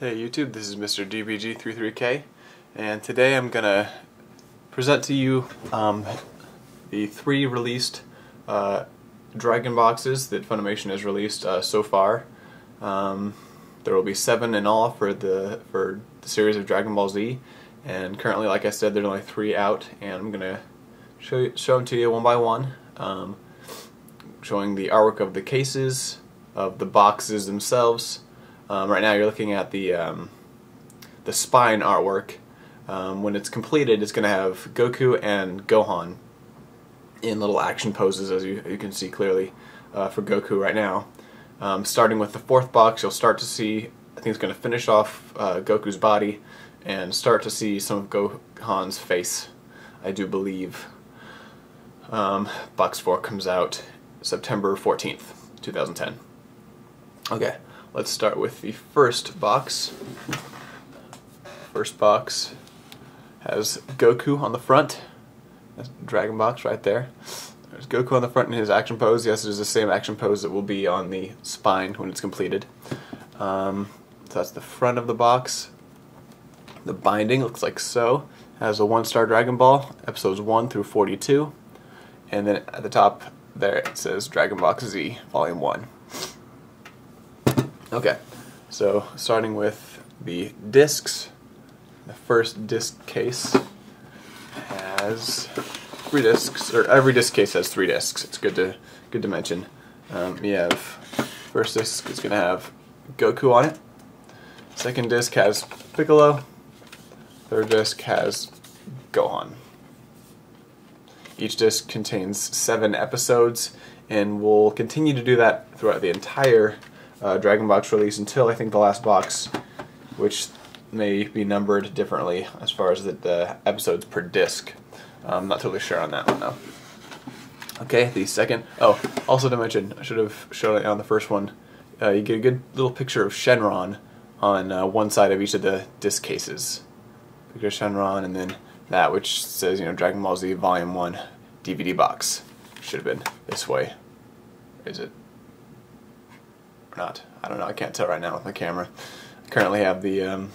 Hey YouTube, this is Mr. DBG33K and today I'm gonna present to you um, the three released uh, Dragon boxes that Funimation has released uh, so far. Um, there will be seven in all for the for the series of Dragon Ball Z and currently like I said there's only three out and I'm gonna show, show them to you one by one um, showing the artwork of the cases, of the boxes themselves, um, right now you're looking at the um, the spine artwork. Um, when it's completed, it's going to have Goku and Gohan in little action poses, as you, you can see clearly uh, for Goku right now. Um, starting with the fourth box, you'll start to see, I think it's going to finish off uh, Goku's body and start to see some of Gohan's face, I do believe. Um, box 4 comes out September 14th, 2010. Okay. Let's start with the first box. First box has Goku on the front. That's Dragon box right there. There's Goku on the front in his action pose. Yes, it is the same action pose that will be on the spine when it's completed. Um, so that's the front of the box. The binding looks like so. Has a one-star Dragon Ball, episodes 1 through 42. And then at the top there it says Dragon Box Z, Volume 1. Okay, so starting with the discs, the first disc case has three discs, or every disc case has three discs. It's good to good to mention. Um, we have first disc is going to have Goku on it. Second disc has Piccolo. Third disc has Gohan. Each disc contains seven episodes, and we'll continue to do that throughout the entire uh, Dragon Box release until I think the last box, which may be numbered differently as far as the, the episodes per disc. I'm not totally sure on that one though. Okay, the second. Oh, also to mention, I should have shown it on the first one. Uh, you get a good little picture of Shenron on uh, one side of each of the disc cases. Picture of Shenron, and then that which says, you know, Dragon Ball Z Volume 1 DVD box. Should have been this way. Is it? Or not. I don't know. I can't tell right now with my camera. I currently have the, um,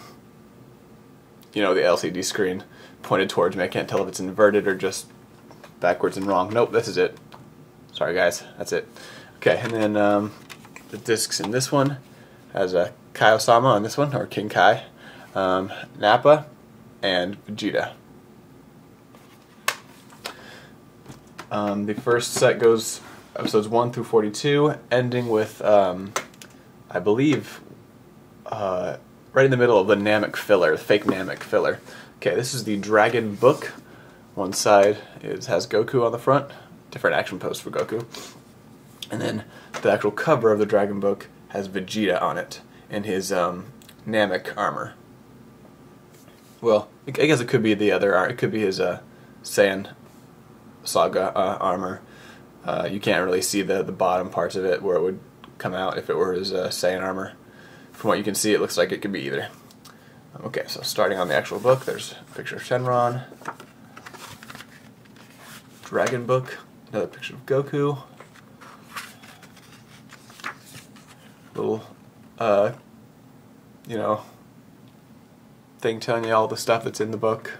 you know, the LCD screen pointed towards me. I can't tell if it's inverted or just backwards and wrong. Nope, this is it. Sorry, guys. That's it. Okay, and then um, the discs in this one has a Kai-Osama on this one, or King Kai, um, Nappa, and Vegeta. Um, the first set goes episodes 1 through 42, ending with um, I believe, uh, right in the middle of the Namek filler, the fake Namek filler. Okay, this is the Dragon Book. One side is has Goku on the front, different action pose for Goku. And then the actual cover of the Dragon Book has Vegeta on it in his um, Namek armor. Well, I guess it could be the other It could be his uh, Saiyan Saga uh, armor. Uh, you can't really see the, the bottom parts of it where it would come out if it were his uh, Saiyan armor. From what you can see, it looks like it could be either. Okay, so starting on the actual book, there's a picture of Shenron, Dragon Book, another picture of Goku, little, uh, you know, thing telling you all the stuff that's in the book.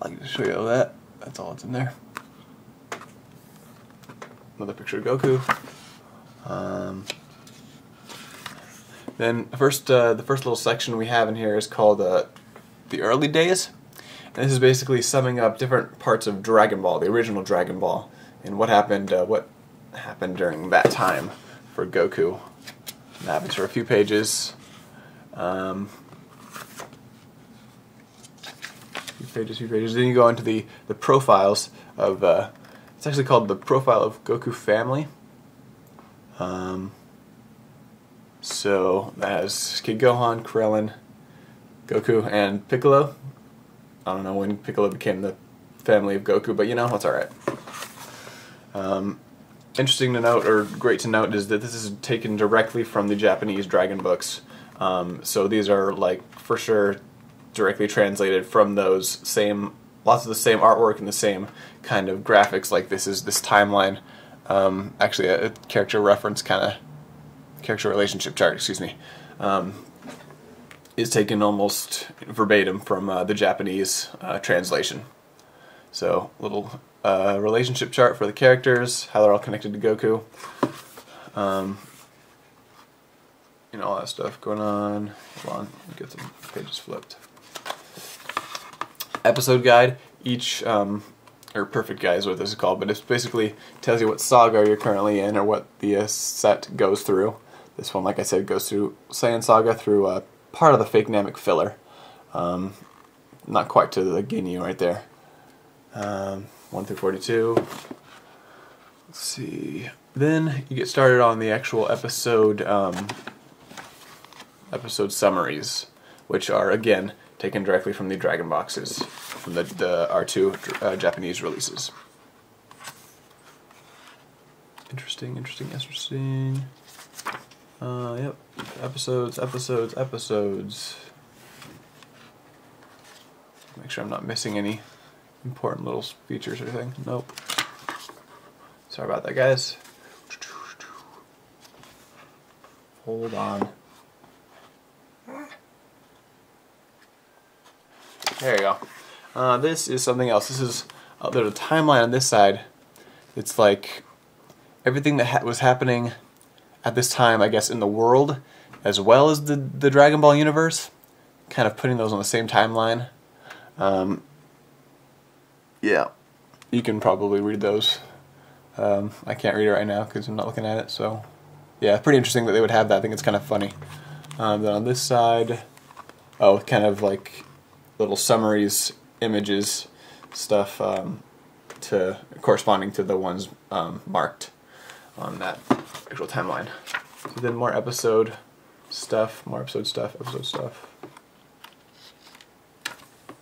I'll just show you all that. That's all that's in there. Another picture of Goku. Um, then first, uh, the first little section we have in here is called uh, the early days. And this is basically summing up different parts of Dragon Ball, the original Dragon Ball, and what happened, uh, what happened during that time for Goku. That happens for a few pages. Um, few pages, few pages. Then you go into the the profiles of. Uh, it's actually called the profile of Goku family. Um, so that has Kid Gohan, Krillin, Goku, and Piccolo. I don't know when Piccolo became the family of Goku, but you know, that's alright. Um, interesting to note, or great to note, is that this is taken directly from the Japanese Dragon books. Um, so these are, like, for sure directly translated from those same, lots of the same artwork and the same kind of graphics, like this is this timeline um, actually, a, character reference kind of character relationship chart. Excuse me. Um, is taken almost verbatim from uh, the Japanese uh, translation. So, little uh, relationship chart for the characters, how they're all connected to Goku. Um, you know, all that stuff going on. Hold on, get some pages flipped. Episode guide. Each, um, or perfect guide is what this is called, but it basically tells you what saga you're currently in or what the uh, set goes through. This one, like I said, goes through Saiyan Saga through uh, part of the fake Namek filler. Um, not quite to the Ginyu right there. Um, 1 through 42. Let's see. Then you get started on the actual episode um, episode summaries, which are again taken directly from the Dragon boxes, from the, the R2 uh, Japanese releases. Interesting, interesting, interesting. Uh, yep. Episodes, episodes, episodes. Make sure I'm not missing any important little features or anything. Nope. Sorry about that, guys. Hold on. There you go. Uh, this is something else. This is uh, there's a timeline on this side. It's like everything that ha was happening at this time, I guess, in the world, as well as the the Dragon Ball universe, kind of putting those on the same timeline. Um, yeah, you can probably read those. Um, I can't read it right now because I'm not looking at it. So, yeah, pretty interesting that they would have that. I think it's kind of funny. Um, then on this side, oh, kind of like little summaries, images, stuff um, to corresponding to the ones um, marked on that actual timeline. So then more episode stuff, more episode stuff, episode stuff.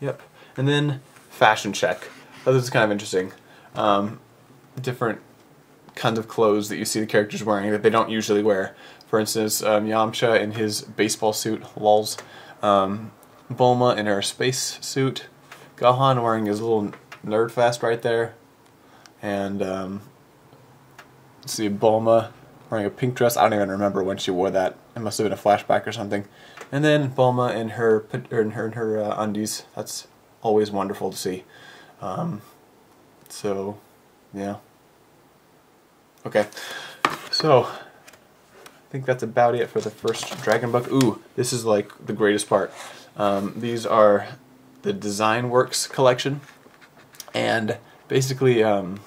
Yep. And then fashion check. Oh, this is kind of interesting. Um, different kinds of clothes that you see the characters wearing that they don't usually wear. For instance, um, Yamcha in his baseball suit, lols. Um, Bulma in her space suit. Gohan wearing his little nerd vest right there. And um, see Bulma wearing a pink dress. I don't even remember when she wore that. It must have been a flashback or something. And then Bulma in her in her in her uh, undies. That's always wonderful to see. Um, so, yeah. Okay, so I think that's about it for the first Dragon book. Ooh, this is like the greatest part. Um, these are the Design Works collection, and basically um,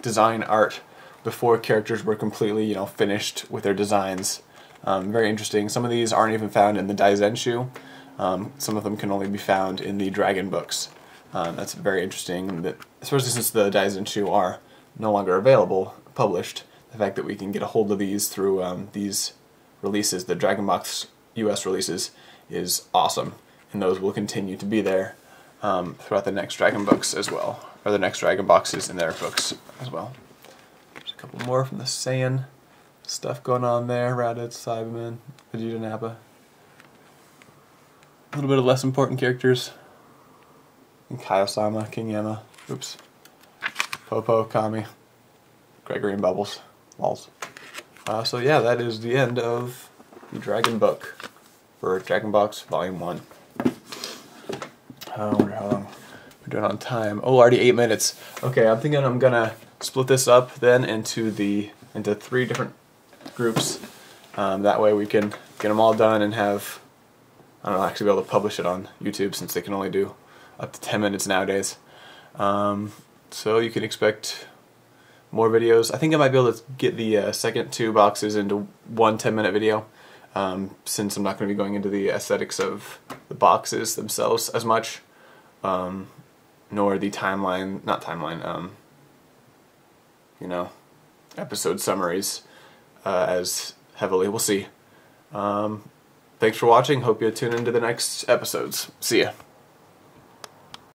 design art before characters were completely, you know, finished with their designs. Um, very interesting. Some of these aren't even found in the Daizenshu. Um, some of them can only be found in the Dragon books. Um, that's very interesting, that, especially since the Daizenshu are no longer available, published. The fact that we can get a hold of these through um, these releases, the Dragon Box US releases, is awesome. And those will continue to be there um, throughout the next Dragon books as well, or the next Dragon boxes in their books as well. There's a couple more from the Saiyan stuff going on there. Raditz, Saibaman, Vegeta, Nappa. A little bit of less important characters. And Kaiosama, King Yama, oops, Popo, Kami, Gregory and Bubbles, Walls. Uh, so yeah, that is the end of the Dragon book for Dragon Box Volume 1. I wonder how long we're doing on time. Oh, already eight minutes. Okay, I'm thinking I'm gonna split this up then into the into three different groups. Um, that way we can get them all done and have I don't know actually be able to publish it on YouTube since they can only do up to 10 minutes nowadays. Um, so you can expect more videos. I think I might be able to get the uh, second two boxes into one 10 minute video um, since I'm not going to be going into the aesthetics of the boxes themselves as much um, nor the timeline, not timeline, um, you know, episode summaries uh, as heavily. We'll see. Um, thanks for watching. Hope you tune into the next episodes. See ya.